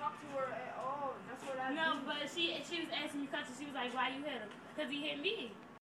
talk to her at all. That's what I No, but she she was asking me questions. She was like, why you hit him? Because he hit me.